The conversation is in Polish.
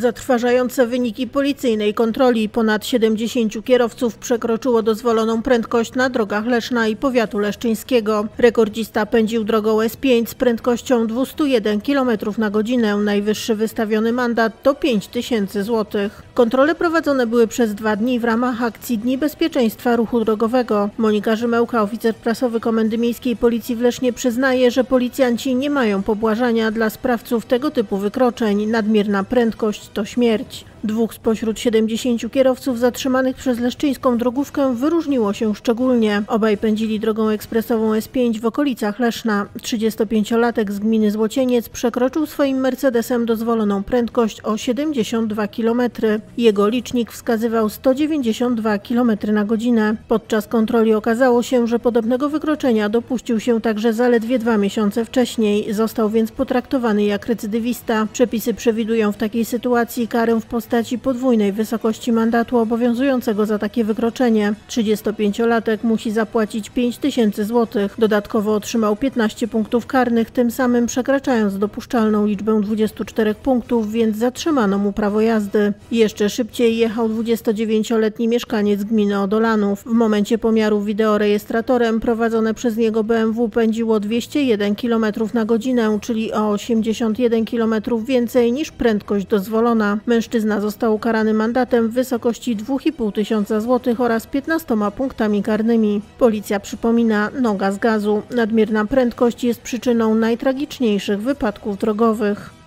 Zatrważające wyniki policyjnej kontroli. Ponad 70 kierowców przekroczyło dozwoloną prędkość na drogach Leszna i powiatu leszczyńskiego. Rekordzista pędził drogą S5 z prędkością 201 km na godzinę. Najwyższy wystawiony mandat to 5 tysięcy złotych. Kontrole prowadzone były przez dwa dni w ramach akcji Dni Bezpieczeństwa Ruchu Drogowego. Monika Rzymełka, oficer prasowy Komendy Miejskiej Policji w Lesznie przyznaje, że policjanci nie mają pobłażania dla sprawców tego typu wykroczeń. Nadmierna prędkość to śmierć. Dwóch spośród 70 kierowców zatrzymanych przez leszczyńską drogówkę wyróżniło się szczególnie. Obaj pędzili drogą ekspresową S5 w okolicach Leszna. 35-latek z gminy Złocieniec przekroczył swoim Mercedesem dozwoloną prędkość o 72 km. Jego licznik wskazywał 192 km na godzinę. Podczas kontroli okazało się, że podobnego wykroczenia dopuścił się także zaledwie dwa miesiące wcześniej. Został więc potraktowany jak recydywista. Przepisy przewidują w takiej sytuacji karę w postaci postaci podwójnej wysokości mandatu obowiązującego za takie wykroczenie. 35-latek musi zapłacić 5 tysięcy złotych. Dodatkowo otrzymał 15 punktów karnych, tym samym przekraczając dopuszczalną liczbę 24 punktów, więc zatrzymano mu prawo jazdy. Jeszcze szybciej jechał 29-letni mieszkaniec gminy Odolanów. W momencie pomiaru wideorejestratorem prowadzone przez niego BMW pędziło 201 km na godzinę, czyli o 81 km więcej niż prędkość dozwolona. Mężczyzna został ukarany mandatem w wysokości 2,5 tysiąca złotych oraz 15 punktami karnymi. Policja przypomina noga z gazu. Nadmierna prędkość jest przyczyną najtragiczniejszych wypadków drogowych.